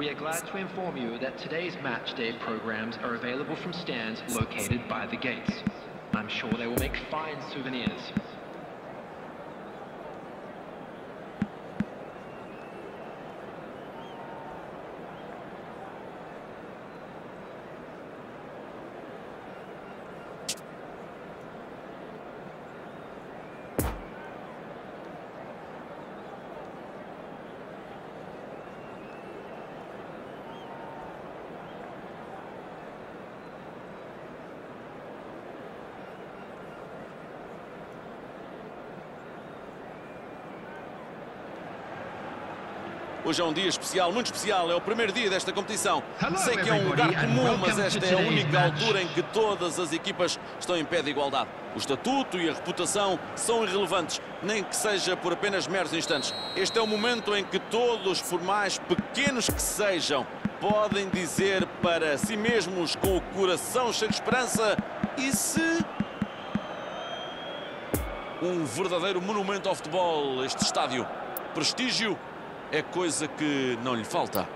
We are glad to inform you that today's match day programs are available from stands located by the gates. I'm sure they will make fine souvenirs. Hoje é um dia especial, muito especial, é o primeiro dia desta competição. Sei que é um lugar comum, mas esta é a única altura em que todas as equipas estão em pé de igualdade. O estatuto e a reputação são irrelevantes, nem que seja por apenas meros instantes. Este é o momento em que todos, por mais pequenos que sejam, podem dizer para si mesmos com o coração cheio de esperança e se um verdadeiro monumento ao futebol, este estádio. Prestígio é coisa que não lhe falta.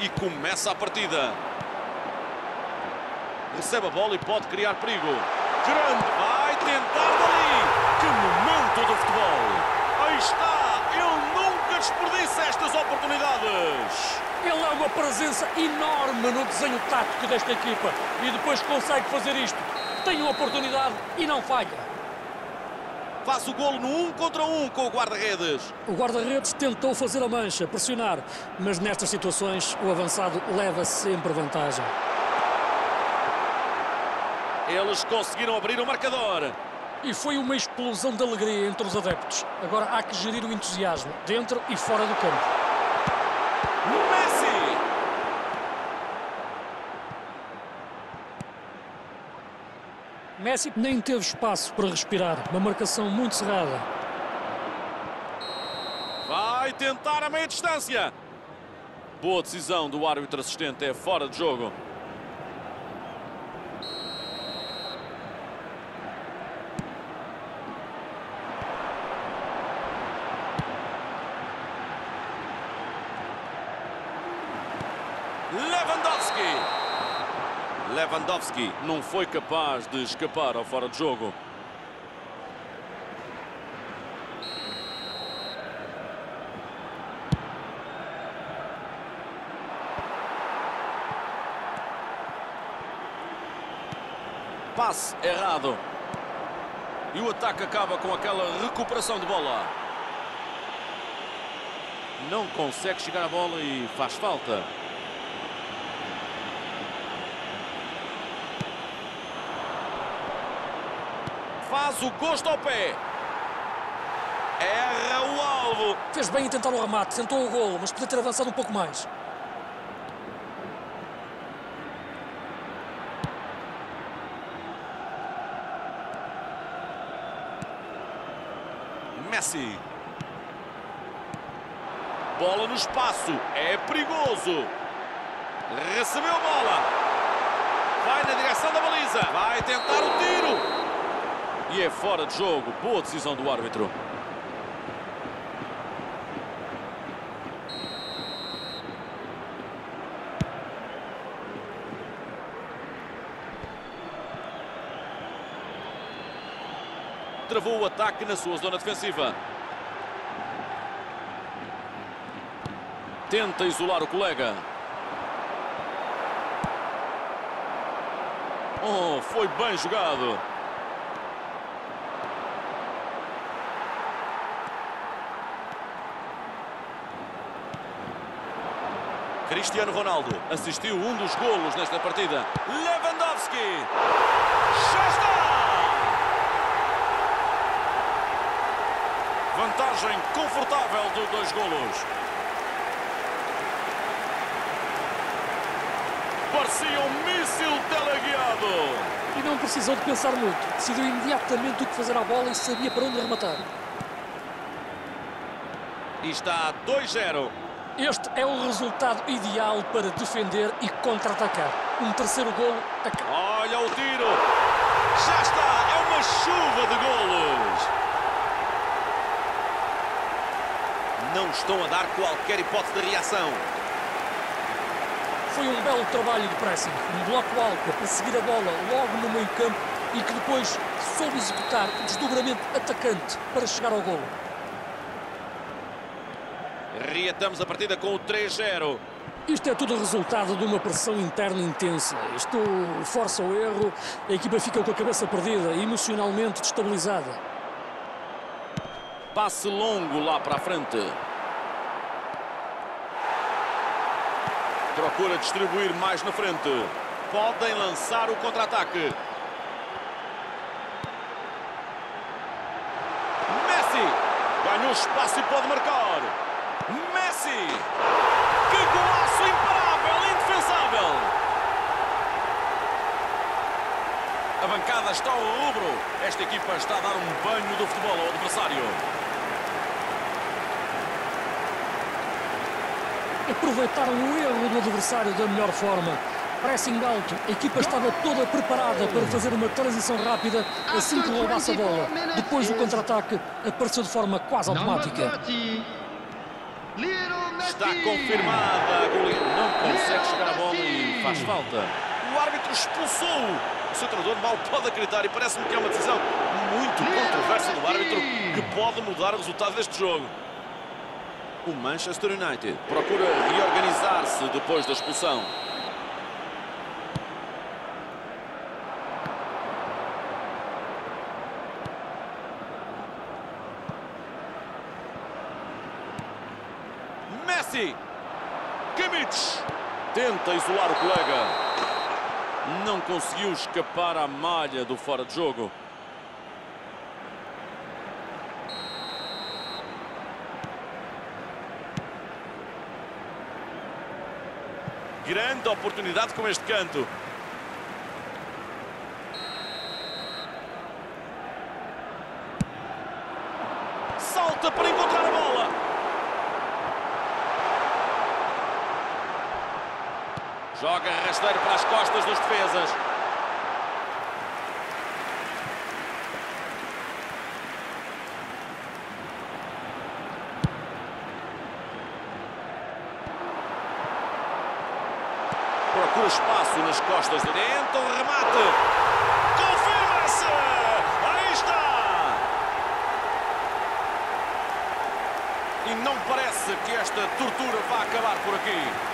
E começa a partida. Recebe a bola e pode criar perigo. Grande, vai tentar dali. Que momento do futebol. Aí está, ele nunca desperdiça estas oportunidades. Ele é uma presença enorme no desenho tático desta equipa e depois consegue fazer isto. Tem uma oportunidade e não falha. Faz o golo no um contra um com o guarda-redes. O guarda-redes tentou fazer a mancha, pressionar, mas nestas situações o avançado leva sempre vantagem. Eles conseguiram abrir o marcador. E foi uma explosão de alegria entre os adeptos. Agora há que gerir o entusiasmo, dentro e fora do campo. Messi! Messi nem teve espaço para respirar, uma marcação muito cerrada. Vai tentar a meia distância. Boa decisão do árbitro assistente, é fora de jogo. Lewandowski. Lewandowski não foi capaz de escapar ao fora de jogo. Passe errado. E o ataque acaba com aquela recuperação de bola. Não consegue chegar à bola e faz falta. Faz o gosto ao pé. Erra o alvo. Fez bem em tentar o remate, tentou o golo, mas podia ter avançado um pouco mais. Messi. Bola no espaço. É perigoso. Recebeu a bola. Vai na direção da baliza. Vai tentar o tiro. E é fora de jogo. Boa decisão do árbitro. Travou o ataque na sua zona defensiva. Tenta isolar o colega. Oh, foi bem jogado. Cristiano Ronaldo assistiu um dos golos nesta partida. Lewandowski. Já está! Vantagem confortável de dois golos. Parecia um míssil teleguiado. E não precisou de pensar muito. Decidiu imediatamente o que fazer à bola e sabia para onde rematar. E está 2-0. Este é o resultado ideal para defender e contra-atacar. Um terceiro golo a cá. Olha o tiro. Já está. É uma chuva de golos. Não estão a dar qualquer hipótese de reação. Foi um belo trabalho de pressing. Um bloco alto a perseguir a bola logo no meio campo e que depois soube executar o desdobramento atacante para chegar ao golo. Reatamos a partida com o 3-0. Isto é tudo resultado de uma pressão interna intensa. Isto força o erro, a equipa fica com a cabeça perdida, emocionalmente destabilizada. Passe longo lá para a frente. Procura distribuir mais na frente. Podem lançar o contra-ataque. Messi ganhou espaço e pode marcar. Messi! Que golaço imparável, indefensável! A bancada está ao rubro. Esta equipa está a dar um banho do futebol ao adversário. Aproveitaram o erro do adversário da melhor forma. Pressing alto, a equipa estava toda preparada para fazer uma transição rápida assim que roubasse a bola. Depois o contra-ataque apareceu de forma quase automática. Está confirmada a goleira. Não consegue chegar a bola e faz falta. O árbitro expulsou. O seu treinador mal pode acreditar e parece-me que é uma decisão muito controversa do árbitro que pode mudar o resultado deste jogo. O Manchester United procura reorganizar-se depois da expulsão. Messi! Kimmich! Tenta isolar o colega. Não conseguiu escapar à malha do fora de jogo. Grande oportunidade com este canto. Salta para encontrar a bola. Para as costas dos defesas. Procura espaço nas costas de dentro. Remate. Confirma-se. Aí está. E não parece que esta tortura vá acabar por aqui.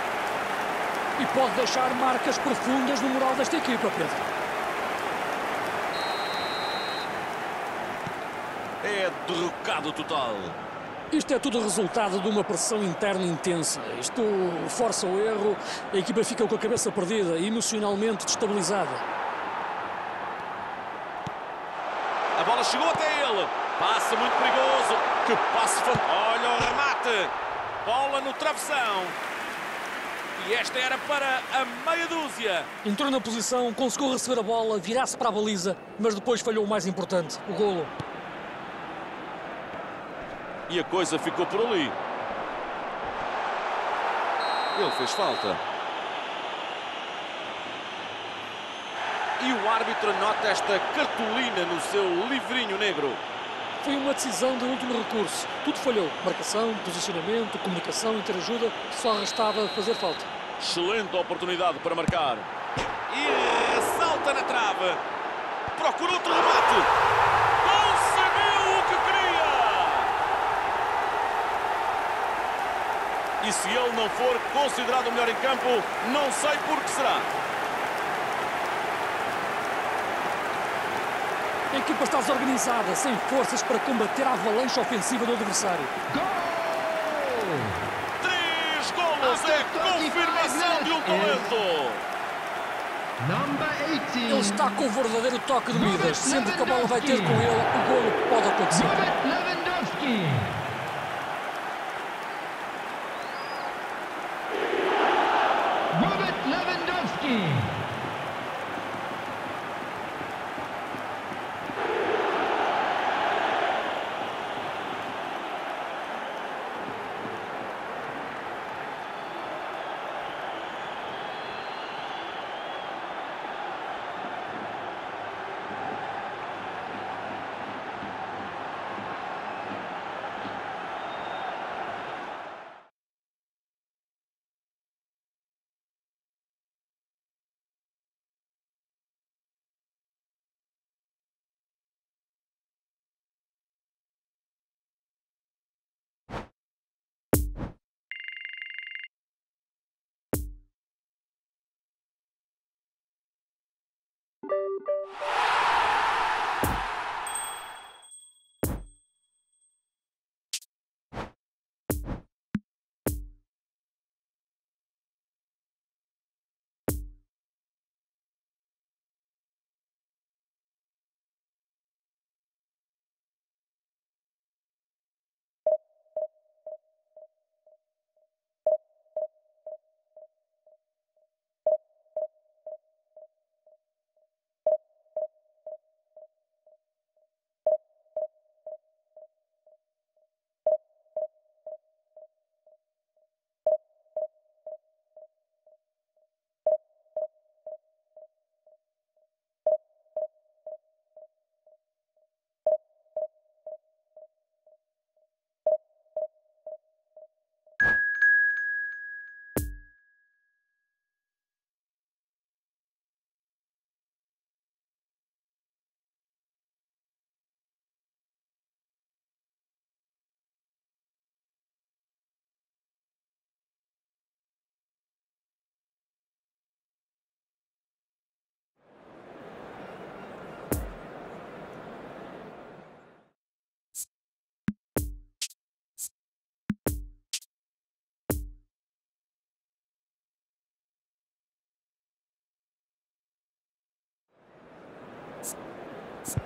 E pode deixar marcas profundas no moral desta equipa, Pedro. É derrocado total. Isto é tudo resultado de uma pressão interna intensa. Isto força o erro, a equipa fica com a cabeça perdida, emocionalmente destabilizada. A bola chegou até ele. Passa muito perigoso. Que passe. Olha o remate. Bola no travessão. E esta era para a meia dúzia. Entrou na posição, conseguiu receber a bola, virar-se para a baliza, mas depois falhou o mais importante, o golo. E a coisa ficou por ali. Ele fez falta. E o árbitro anota esta cartolina no seu livrinho negro. Foi uma decisão de último recurso. Tudo falhou. Marcação, posicionamento, comunicação, interajuda. Só restava fazer falta. Excelente oportunidade para marcar. E ressalta na trave. Procura outro remate. Conseguiu o que queria. E se ele não for considerado o melhor em campo, não sei por que será. A equipa está desorganizada, sem forças para combater a avalanche ofensiva do adversário. Golos é confirmação de um talento. Ele está com o verdadeiro toque de Midas. Sempre que a bola vai ter com ele, o golo pode acontecer. you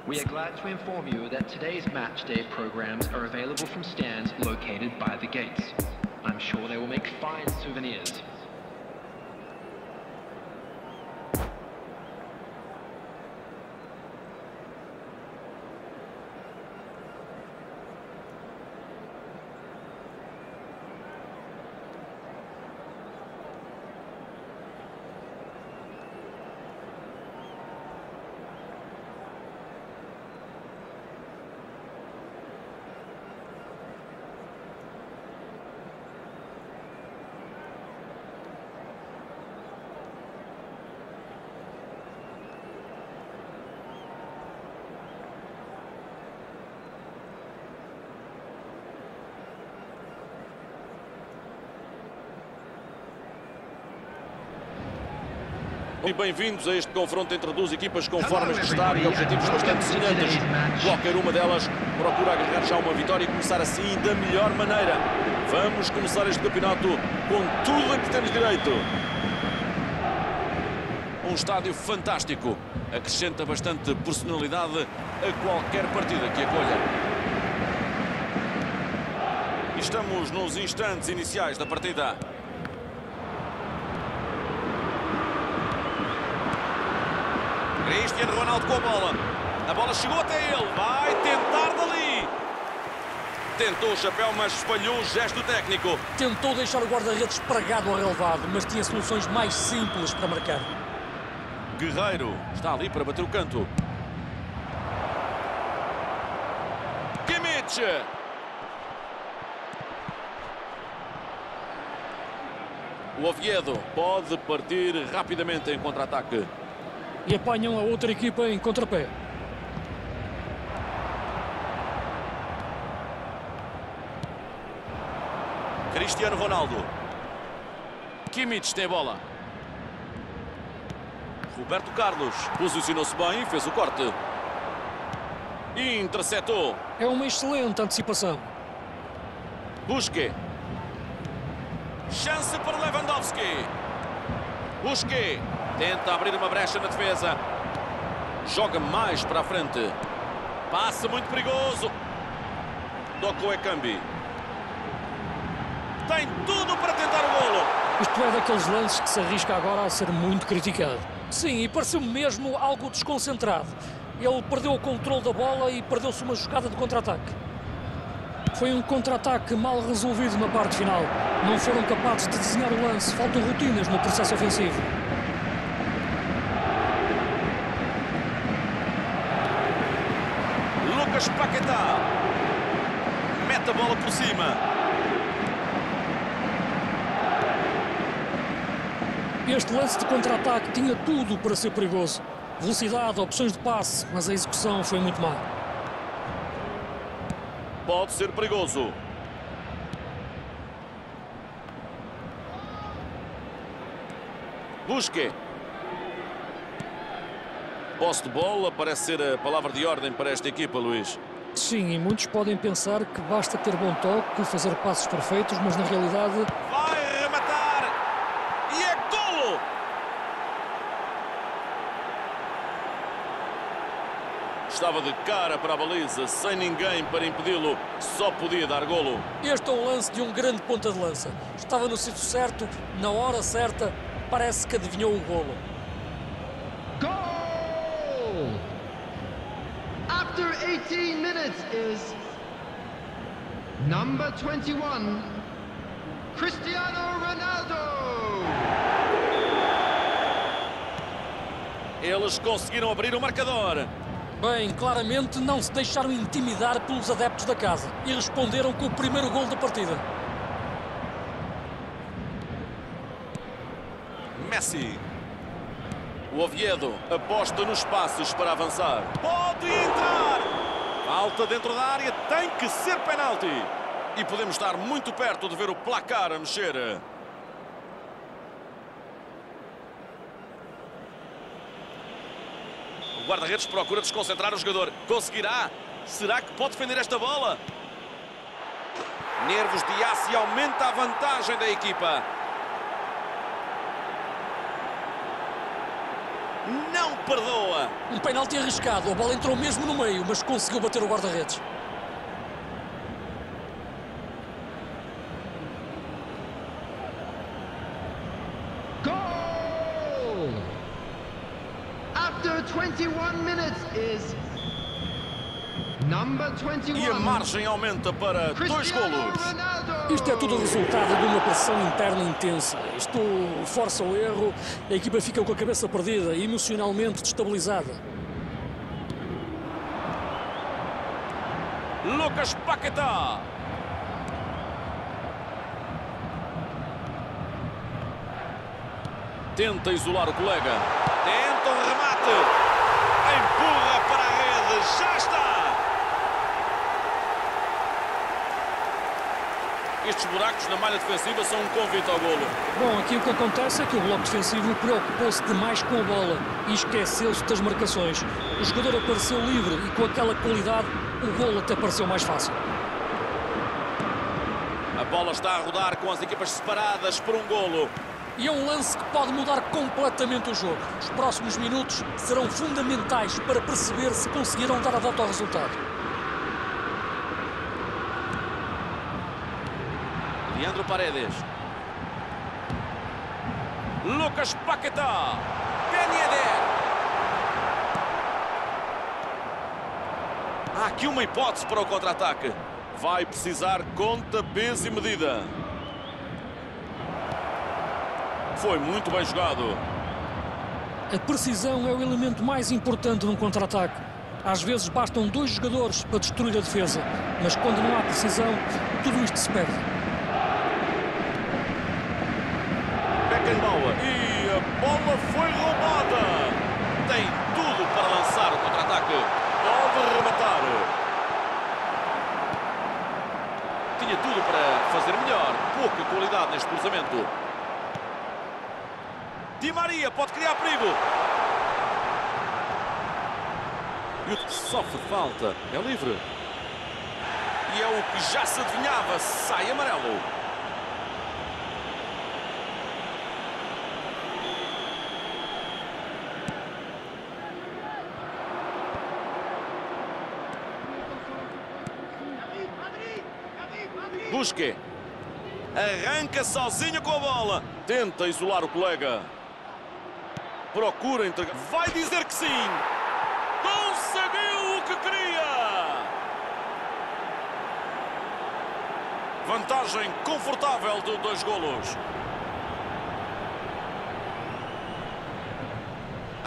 We are glad to inform you that today's match day programs are available from stands located by the gates. I'm sure they will make fine souvenirs. E bem-vindos a este confronto entre duas equipas com formas de estar e objetivos bastante semelhantes. Qualquer uma delas procura agarrar já uma vitória e começar assim da melhor maneira. Vamos começar este campeonato com tudo a que temos direito. Um estádio fantástico. Acrescenta bastante personalidade a qualquer partida que acolha. Estamos nos instantes iniciais da partida. Cristiano Ronaldo com a bola. A bola chegou até ele. Vai tentar dali. Tentou o chapéu, mas falhou o gesto técnico. Tentou deixar o guarda-redes pregado ao relevado, mas tinha soluções mais simples para marcar. Guerreiro está ali para bater o canto. Kimmich. O Oviedo pode partir rapidamente em contra-ataque. E apanham a outra equipa em contrapé. Cristiano Ronaldo. Kimmich tem bola. Roberto Carlos posicionou-se bem, fez o corte. E interceptou. É uma excelente antecipação. Busque. Chance para Lewandowski. Busque. Tenta abrir uma brecha na defesa. Joga mais para a frente. Passa muito perigoso. Tocou Ekambi. Tem tudo para tentar o golo. Isto é daqueles lances que se arrisca agora a ser muito criticado. Sim, e pareceu mesmo algo desconcentrado. Ele perdeu o controle da bola e perdeu-se uma jogada de contra-ataque. Foi um contra-ataque mal resolvido na parte final. Não foram capazes de desenhar o lance. Faltam rotinas no processo ofensivo. Lucas Paquetá. Mete a bola por cima. Este lance de contra-ataque tinha tudo para ser perigoso. Velocidade, opções de passe, mas a execução foi muito má. Pode ser perigoso. Busque. Posse de bola parece ser a palavra de ordem para esta equipa, Luís. Sim, e muitos podem pensar que basta ter bom toque, fazer passos perfeitos, mas na realidade Vai rematar! E é golo! Estava de cara para a baliza, sem ninguém para impedi-lo, só podia dar golo. este é um lance de um grande ponta de lança. Estava no sítio certo, na hora certa, parece que adivinhou o golo. Goal! After 18 minutes is number 21, Cristiano Ronaldo. Eles conseguiram abrir o marcador. Bem, claramente não se deixaram intimidar pelos adeptos da casa e responderam com o primeiro gol da partida. Messi. O Oviedo aposta nos passos para avançar. Pode entrar! Falta dentro da área, tem que ser penalti. E podemos estar muito perto de ver o placar a mexer. Guarda-redes procura desconcentrar o jogador. Conseguirá? Será que pode defender esta bola? Nervos de aço e aumenta a vantagem da equipa. Não perdoa. Um penalti arriscado, a bola entrou mesmo no meio, mas conseguiu bater o guarda-redes. Goal! After 21 minutes is number 21. E a margem aumenta para dois golos. Ronaldo. Isto é tudo resultado de uma pressão interna intensa. Isto força o erro, a equipa fica com a cabeça perdida e emocionalmente destabilizada. Lucas Paquetá. Tenta isolar o colega. Tenta remate. Empurra para a rede. Já está. Estes buracos na malha defensiva são um convite ao golo. Bom, aqui o que acontece é que o bloco defensivo preocupou-se demais com a bola e esqueceu-se das marcações. O jogador apareceu livre e com aquela qualidade o golo até pareceu mais fácil. A bola está a rodar com as equipas separadas por um golo. E é um lance que pode mudar completamente o jogo. Os próximos minutos serão fundamentais para perceber se conseguiram dar a volta ao resultado. Leandro Paredes. Lucas Paquetá. Há aqui uma hipótese para o contra-ataque. Vai precisar conta, peso e medida. Foi muito bem jogado. A precisão é o elemento mais importante num contra-ataque. Às vezes bastam dois jogadores para destruir a defesa, mas quando não há precisão, tudo isto se perde. Beckenbauer. E a bola foi roubada. Tem tudo para lançar o contra-ataque. Pode rematar. Tinha tudo para fazer melhor. Pouca qualidade neste cruzamento. Di Maria pode criar perigo. E o sofre falta. É livre. E é o que já se adivinhava. Sai amarelo. Busque. Arranca sozinho com a bola. Tenta isolar o colega. Procura entregar. Vai dizer que sim. Conseguiu o que queria. Vantagem confortável de dois golos.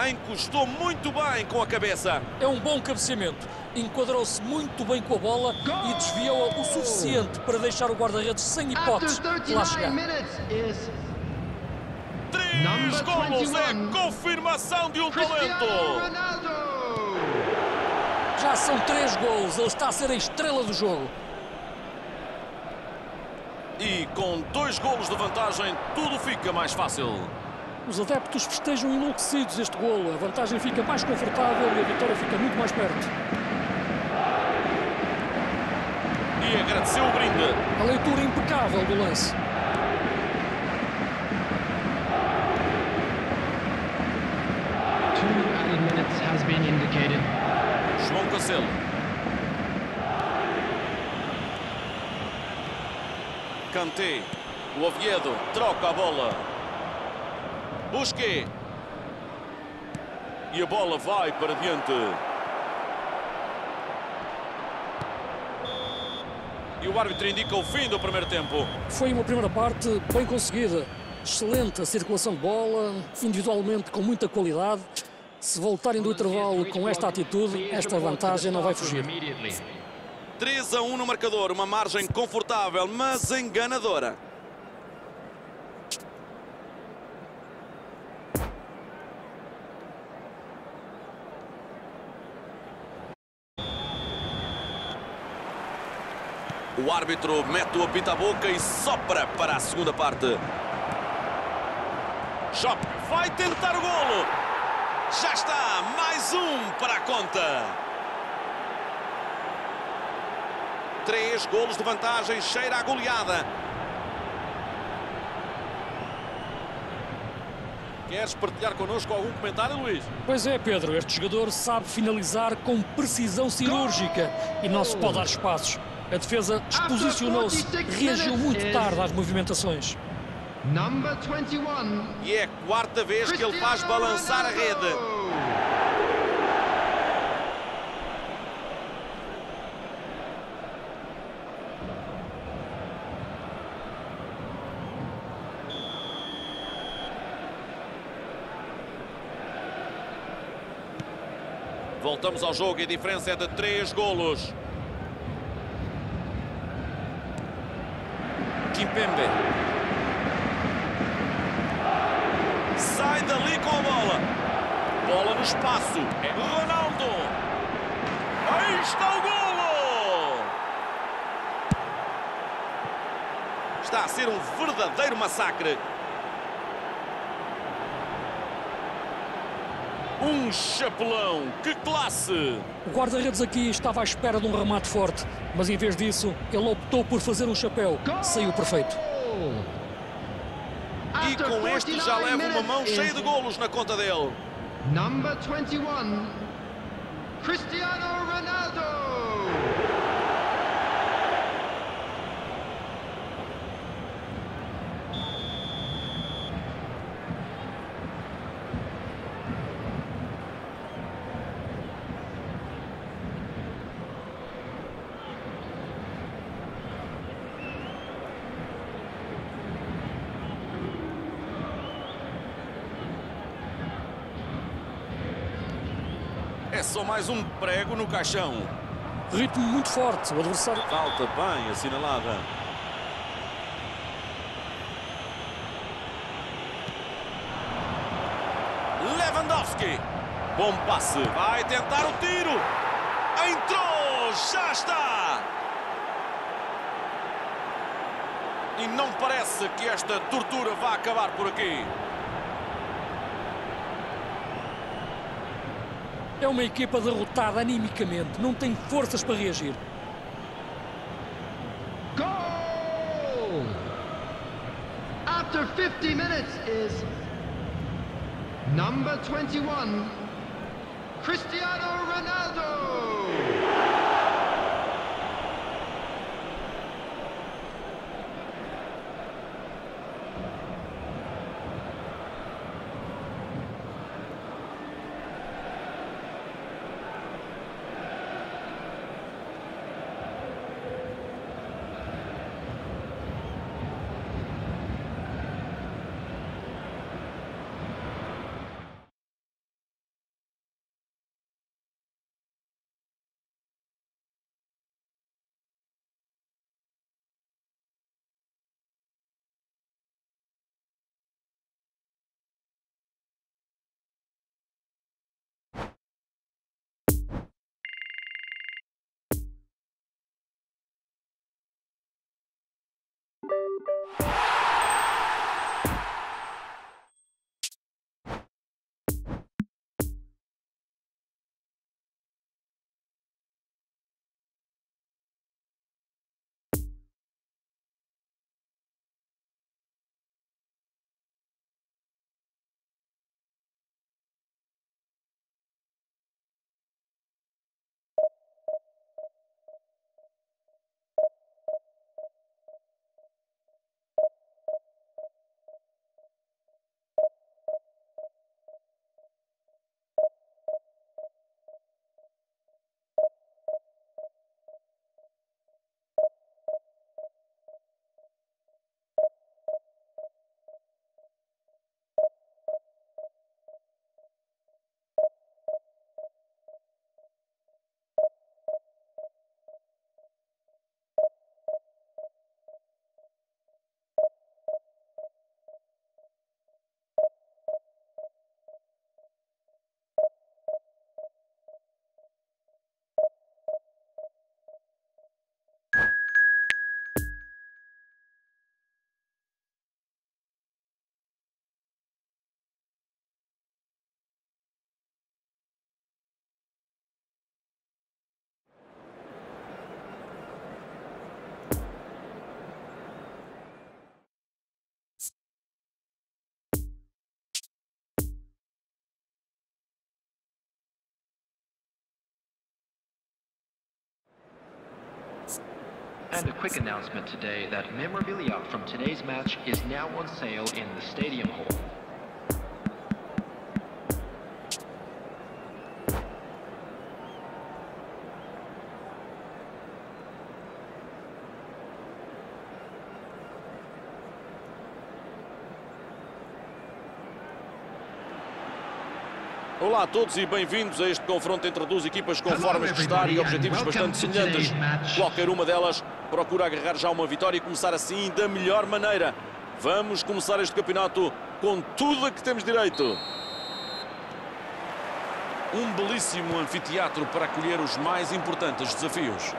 Encostou muito bem com a cabeça. É um bom cabeceamento. Enquadrou-se muito bem com a bola e desviou-a o suficiente para deixar o guarda-redes sem hipótese After de lá 39 chegar. Três golos 21. é confirmação de um Cristiano talento. Ronaldo. Já são três gols, ele está a ser a estrela do jogo. E com dois golos de vantagem, tudo fica mais fácil. Os adeptos festejam enlouquecidos este golo. A vantagem fica mais confortável e a vitória fica muito mais perto. E agradeceu o brinde. A leitura impecável do lance. Two added minutes has been indicated. João Cancelo. Kanté. O Oviedo troca a bola. Busque. E a bola vai para diante. E o árbitro indica o fim do primeiro tempo. Foi uma primeira parte bem conseguida. Excelente a circulação de bola, individualmente com muita qualidade. Se voltarem do intervalo com esta atitude, esta vantagem não vai fugir. Immediately. 3 a 1 no marcador, uma margem confortável, mas enganadora. O árbitro mete o apito à boca e sopra para a segunda parte. Chop vai tentar o golo. Já está, mais um para a conta. Três golos de vantagem, cheira a goleada. Queres partilhar connosco algum comentário, Luís? Pois é, Pedro, este jogador sabe finalizar com precisão cirúrgica e não se pode dar espaços. A defesa exposicionou-se, reagiu muito tarde às movimentações. Number 21. E é a quarta vez que ele faz balançar a rede. Voltamos ao jogo e a diferença é de três golos. Kimpembe. Sai dali com a bola. Bola no espaço. É Ronaldo. Aí está o golo. Está a ser um verdadeiro massacre. Um chapelão. Que classe. O guarda-redes aqui estava à espera de um remate forte, mas em vez disso, ele optou por fazer um chapéu. Saiu perfeito. E com este já leva uma mão cheia de golos na conta dele. Number 21. Mais um prego no caixão. Ritmo muito forte. O adversário Falta bem assinalada. Lewandowski. Bom passe. Vai tentar o tiro. Entrou. Já está. E não parece que esta tortura vá acabar por aqui. É uma equipa derrotada animicamente, não tem forças para reagir. Goal! After 50 minutes is number 21, Cristiano Ronaldo. And a quick announcement today that memorabilia from today's match is now on sale in the Stadium Hall. Olá a todos e bem-vindos a este confronto entre duas equipas com formas de estar e objetivos bastante semelhantes. Qualquer uma delas procura agarrar já uma vitória e começar assim da melhor maneira. Vamos começar este campeonato com tudo a que temos direito. Um belíssimo anfiteatro para acolher os mais importantes desafios.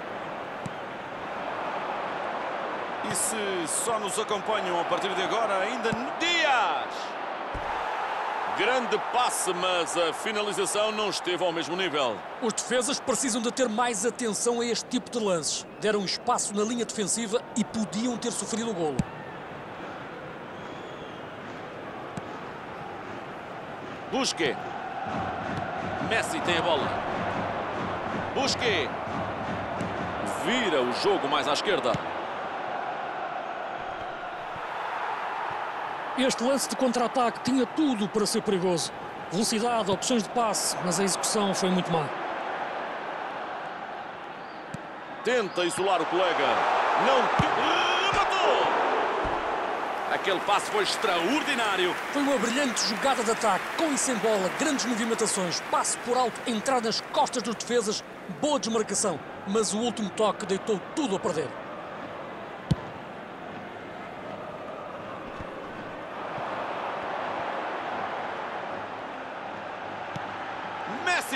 E se só nos acompanham a partir de agora, ainda Dias! Grande passe, mas a finalização não esteve ao mesmo nível. Os defesas precisam de ter mais atenção a este tipo de lances. Deram espaço na linha defensiva e podiam ter sofrido o golo. Busque. Messi tem a bola. Busque. Vira o jogo mais à esquerda. Este lance de contra-ataque tinha tudo para ser perigoso. Velocidade, opções de passe, mas a execução foi muito má. Tenta isolar o colega. Não... Rematou! Aquele passe foi extraordinário. Foi uma brilhante jogada de ataque, com e sem bola, grandes movimentações, passe por alto, entrar nas costas dos defesas, boa desmarcação. Mas o último toque deitou tudo a perder.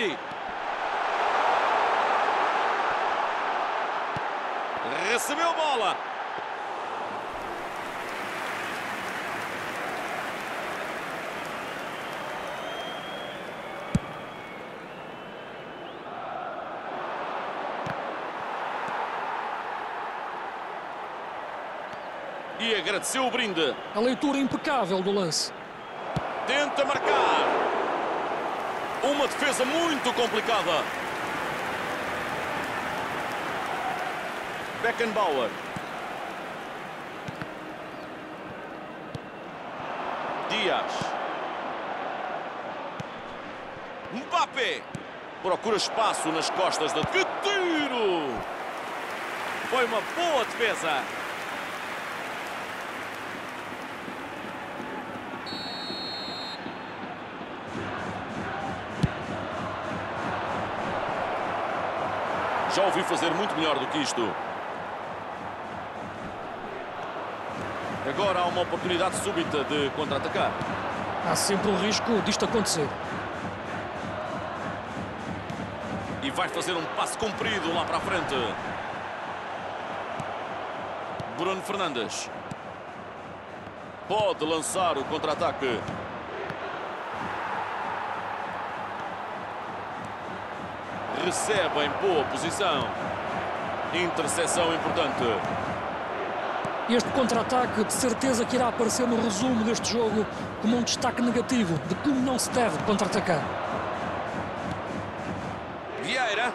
Messi. Recebeu a bola. E agradeceu o brinde. A leitura impecável do lance. Tenta marcar. Uma defesa muito complicada. Beckenbauer. Dias. Mbappé. Procura espaço nas costas de... Que tiro! Foi uma boa defesa. Fazer muito melhor do que isto. Agora há uma oportunidade súbita de contra-atacar. Há sempre o risco disto acontecer. E vai fazer um passe comprido lá para a frente. Bruno Fernandes. Pode lançar o contra-ataque. Recebe em boa posição. Interseção importante. Este contra-ataque de certeza que irá aparecer no resumo deste jogo como um destaque negativo de como não se deve contra-atacar. Vieira.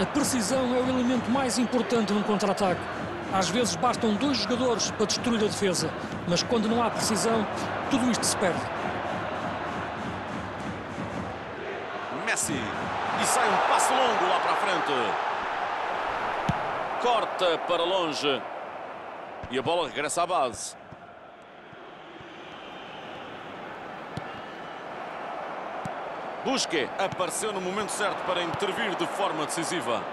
A precisão é o elemento mais importante num contra-ataque. Às vezes bastam dois jogadores para destruir a defesa, mas quando não há precisão, tudo isto se perde. Messi. E sai um passo longo lá para frente. Corta para longe. E a bola regressa à base. Busque apareceu no momento certo para intervir de forma decisiva.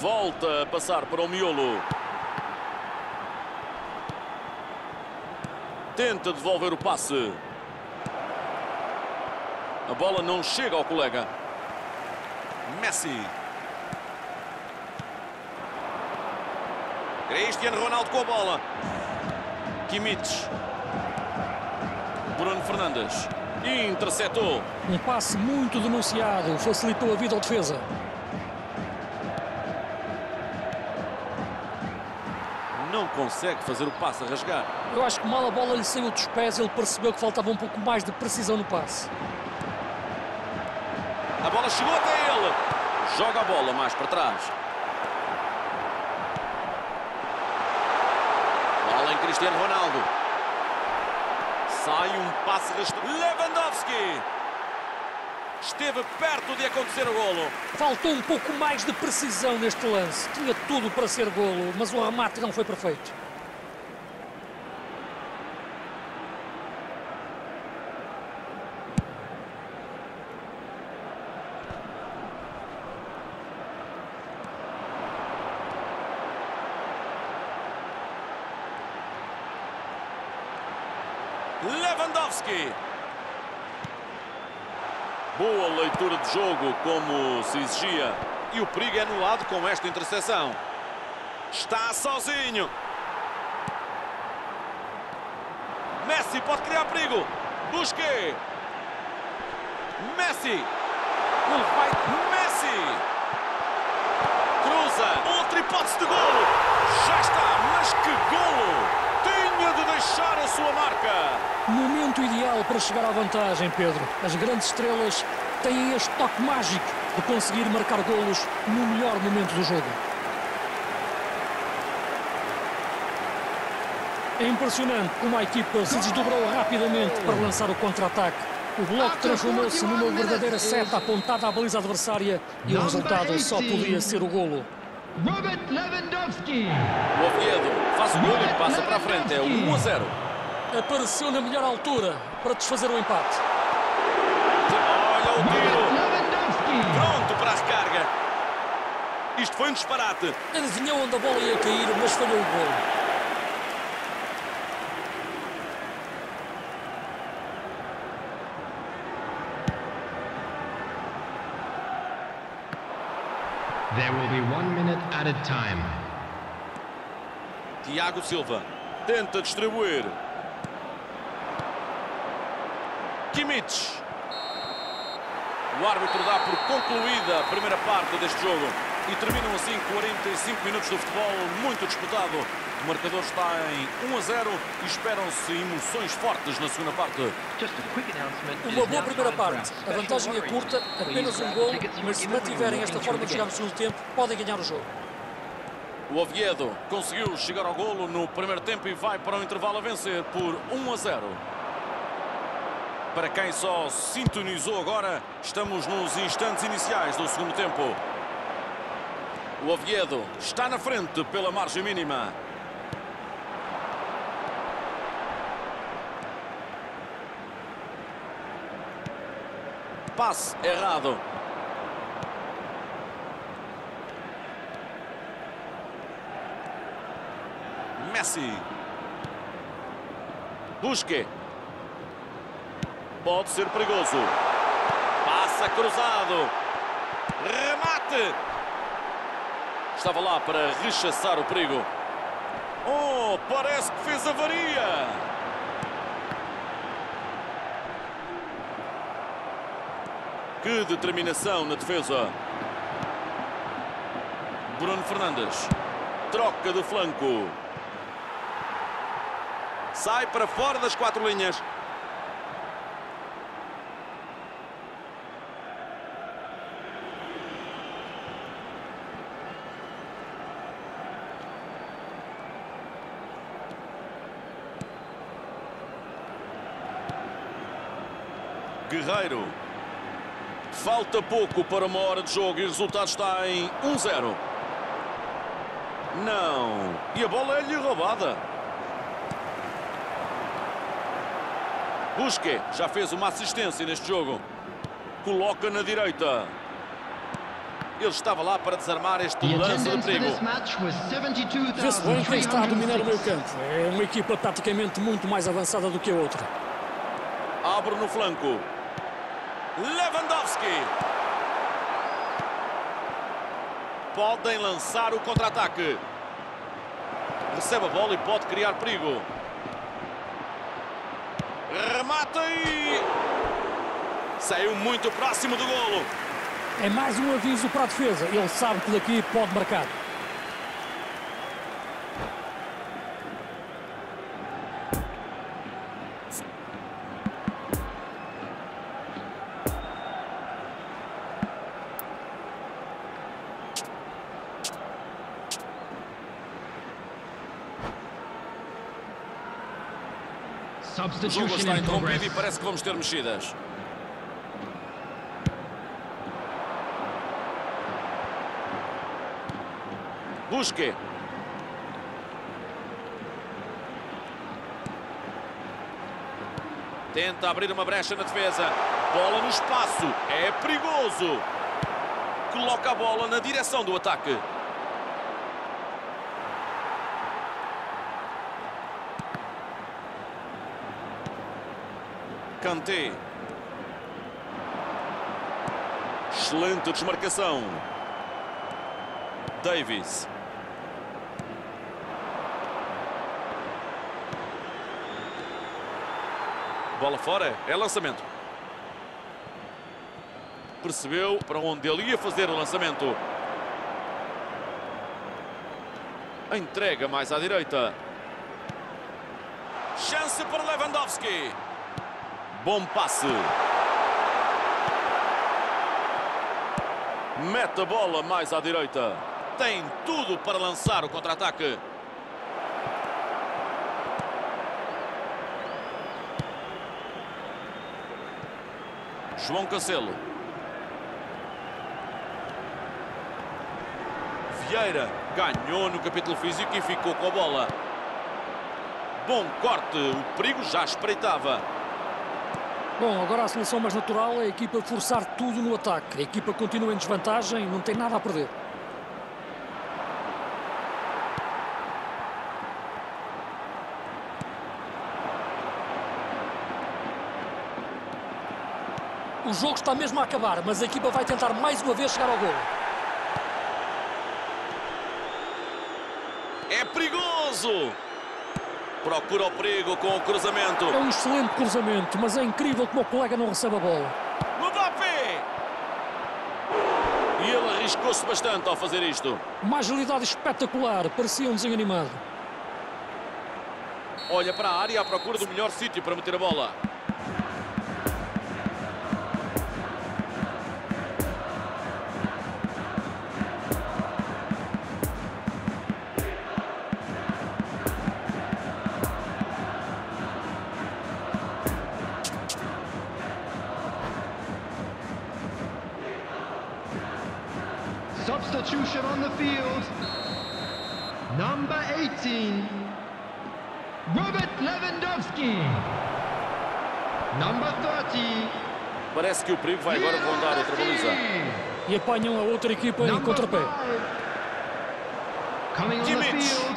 Volta a passar para o miolo. Tenta devolver o passe. A bola não chega ao colega. Messi. Cristiano Ronaldo com a bola. Kimmich. Bruno Fernandes. Interceptou. Um passe muito denunciado, facilitou a vida ao defesa. Consegue fazer o passe a rasgar. Eu acho que mal a bola lhe saiu dos pés, ele percebeu que faltava um pouco mais de precisão no passe. A bola chegou até ele. Joga a bola mais para trás. Bola em Cristiano Ronaldo. Sai um passe rasteiro. Lewandowski. Esteve perto de acontecer o golo. Faltou um pouco mais de precisão neste lance. Tinha tudo para ser golo, mas o remate não foi perfeito. Lewandowski. Boa leitura de jogo, como se exigia. E o perigo é anulado com esta interseção. Está sozinho. Messi pode criar perigo. Busque. Messi. Ele vai. Messi. Cruza. Outra hipótese de golo. Já está. Mas que golo. Tinha de deixar a sua marca. Momento ideal para chegar à vantagem, Pedro. As grandes estrelas têm este toque mágico de conseguir marcar golos no melhor momento do jogo. É impressionante como a equipa se desdobrou rapidamente para lançar o contra-ataque. O bloco transformou-se numa verdadeira seta apontada à baliza adversária e o resultado só podia ser o golo. Robert Lewandowski. O Oviedo faz o golo e passa para a frente. É o 1 a 0. Apareceu na melhor altura para desfazer o empate. Isto foi um disparate. Adivinhou onde a bola ia cair, mas falhou o golo. There will be one minute at a time. Tiago Silva tenta distribuir. Kimmich. O árbitro dá por concluída a primeira parte deste jogo. E terminam assim 45 minutos de futebol muito disputado. O marcador está em 1 a 0 e esperam-se emoções fortes na segunda parte. Uma boa primeira parte. A vantagem é curta, apenas um gol, you mas se mantiverem esta forma de chegar no segundo tempo, podem ganhar o jogo. O Oviedo conseguiu chegar ao golo no primeiro tempo e vai para o intervalo a vencer por 1 a 0. Para quem só sintonizou agora, estamos nos instantes iniciais do segundo tempo. O Oviedo está na frente pela margem mínima. Passe errado. Messi. Busque. Pode ser perigoso. Passa cruzado. Remate. Estava lá para rechaçar o perigo. Oh, parece que fez avaria. Que determinação na defesa. Bruno Fernandes. Troca do flanco. Sai para fora das quatro linhas. Guerreiro. Falta pouco para uma hora de jogo e o resultado está em 1-0. Não. E a bola é-lhe roubada. Busque já fez uma assistência neste jogo. Coloca na direita. Ele estava lá para desarmar este lance de perigo. Vê-se bem quem está a dominar o meio 72,306. campo. É uma equipa taticamente muito mais avançada do que a outra. Abre no flanco. Lewandowski. Podem lançar o contra-ataque. Recebe a bola e pode criar perigo. Remata e... Saiu muito próximo do golo. É mais um aviso para a defesa. Ele sabe que daqui pode marcar. O jogo está in interrompido e parece que vamos ter mexidas. Busque. Tenta abrir uma brecha na defesa. Bola no espaço. É perigoso. Coloca a bola na direção do ataque. Kanté. Excelente desmarcação. Davis. Bola fora, é lançamento. Percebeu para onde ele ia fazer o lançamento. Entrega mais à direita. Chance para Lewandowski. Bom passe. Mete a bola mais à direita. Tem tudo para lançar o contra-ataque. João Cancelo. Vieira ganhou no capítulo físico e ficou com a bola. Bom corte, o perigo já espreitava. Bom, agora a solução mais natural é a equipa forçar tudo no ataque. A equipa continua em desvantagem, não tem nada a perder. O jogo está mesmo a acabar, mas a equipa vai tentar mais uma vez chegar ao gol. É perigoso! Procura o perigo com o cruzamento. É um excelente cruzamento, mas é incrível como o colega não recebe a bola. Mbappé! E ele arriscou-se bastante ao fazer isto. Uma agilidade espetacular, parecia um desenho animado. Olha para a área à procura do melhor sítio para meter a bola. Substitution on the field. Number 18, Robert Lewandowski. Number 30, Parece que o perigo vai agora rondar outra baliza. E apanham a outra equipa em contrapé. five, Coming on the field.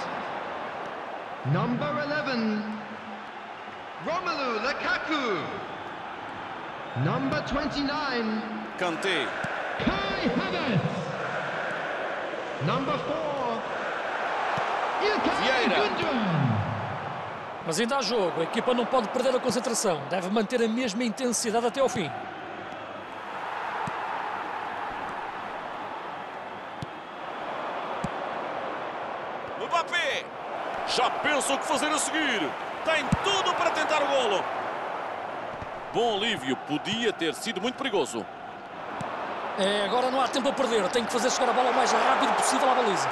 Number 11, Romelu Lukaku. Number 29, Kanté. Kai Havertz. Number 4, Ilkay Vieira. Mas ainda há jogo, a equipa não pode perder a concentração, deve manter a mesma intensidade até ao fim. Mbappé! Já pensa o que fazer a seguir. Tem tudo para tentar o golo. Bom alívio, podia ter sido muito perigoso. É, agora não há tempo a perder, tem que fazer chegar a bola o mais rápido possível à baliza.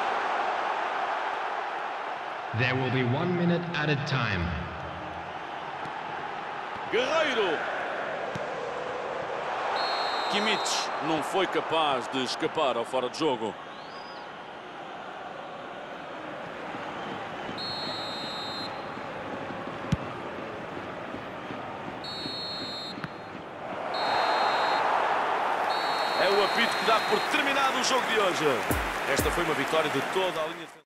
There will be one minute added time. Guerreiro! Kimmich não foi capaz de escapar ao fora de jogo. É o apito que dá por terminado o jogo de. Esta foi uma vitória de toda a linha defensiva.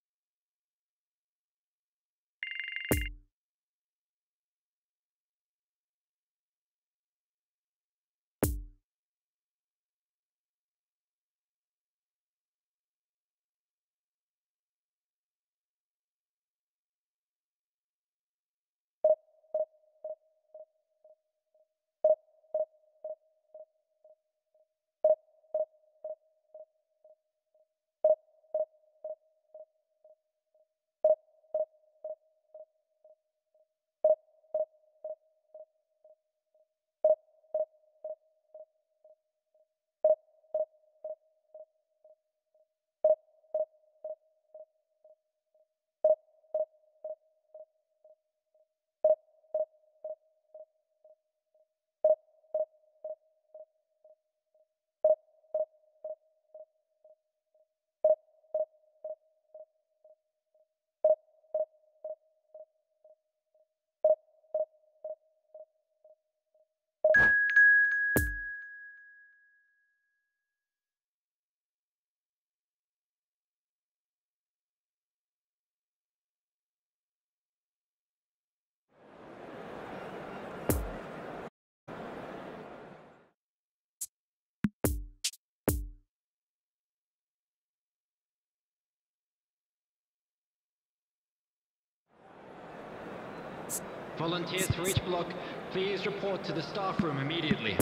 Volunteers for each block, please report to the staff room immediately.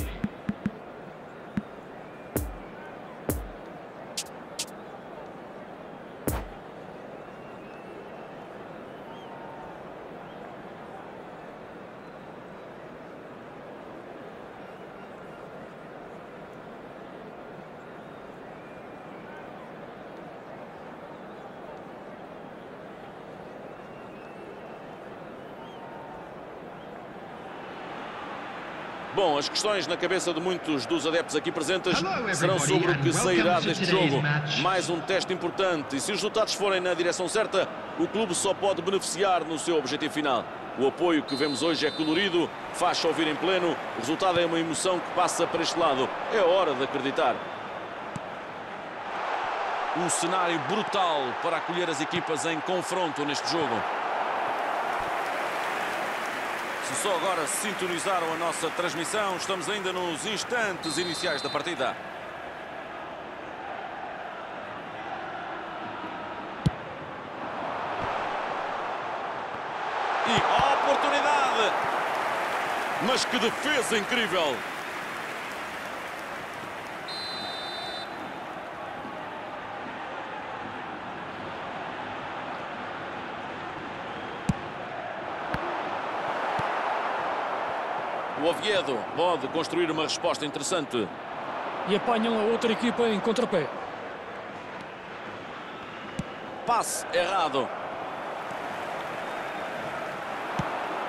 Bom, as questões na cabeça de muitos dos adeptos aqui presentes serão sobre o que sairá deste jogo. Mais um teste importante e se os resultados forem na direção certa, o clube só pode beneficiar no seu objetivo final. O apoio que vemos hoje é colorido, faz ouvir em pleno, o resultado é uma emoção que passa para este lado. É hora de acreditar. Um cenário brutal para acolher as equipas em confronto neste jogo. Se só agora sintonizaram a nossa transmissão, estamos ainda nos instantes iniciais da partida. E oportunidade! Mas que defesa incrível! Oviedo pode construir uma resposta interessante. E apanham a outra equipa em contrapé. Passe errado.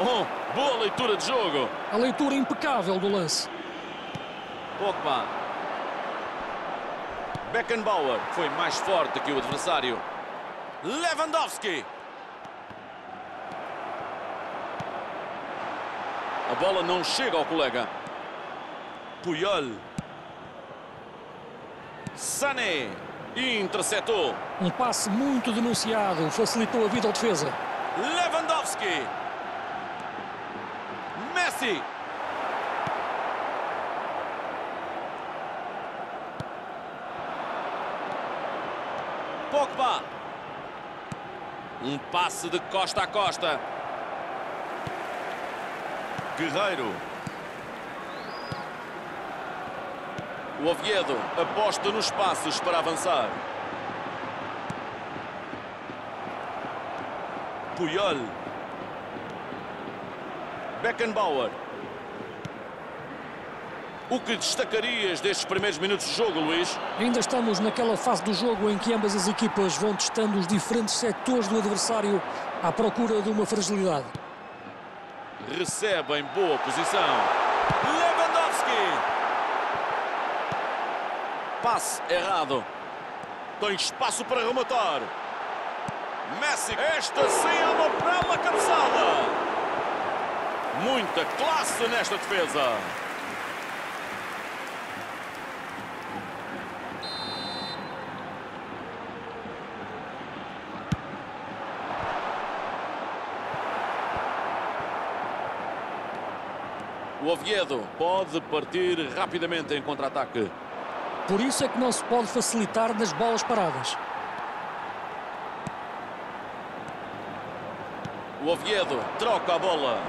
Oh, boa leitura de jogo. A leitura impecável do lance. Pogba. Beckenbauer foi mais forte que o adversário. Lewandowski. A bola não chega ao colega. Puyol. Sané. Interceptou. Um passe muito denunciado, facilitou a vida ao defesa. Lewandowski. Messi. Pogba. Um passe de costa a costa. Guerreiro. O Oviedo aposta nos passos para avançar. Puyol. Beckenbauer. O que destacarias destes primeiros minutos de jogo, Luís? Ainda estamos naquela fase do jogo em que ambas as equipas vão testando os diferentes setores do adversário à procura de uma fragilidade. Recebe em boa posição. Lewandowski. Passe errado. Tem espaço para rematar. Messi. Esta sim é uma bela cabeçada. Muita classe nesta defesa. O Oviedo pode partir rapidamente em contra-ataque. Por isso é que não se pode facilitar nas bolas paradas. O Oviedo troca a bola.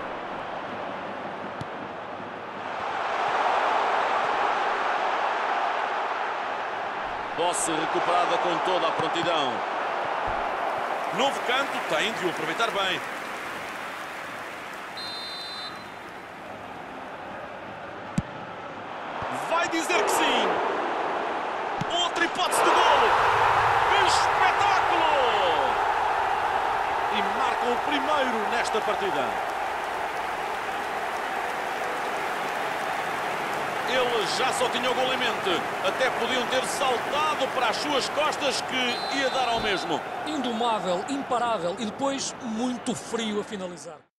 Posse recuperada com toda a prontidão. Novo canto tem de o aproveitar bem. Vai dizer que sim. Outra hipótese de golo. Espetáculo! E marcam o primeiro nesta partida. Eles já só tinham o gol em mente. Até podiam ter saltado para as suas costas que ia dar ao mesmo. Indomável, imparável e depois muito frio a finalizar.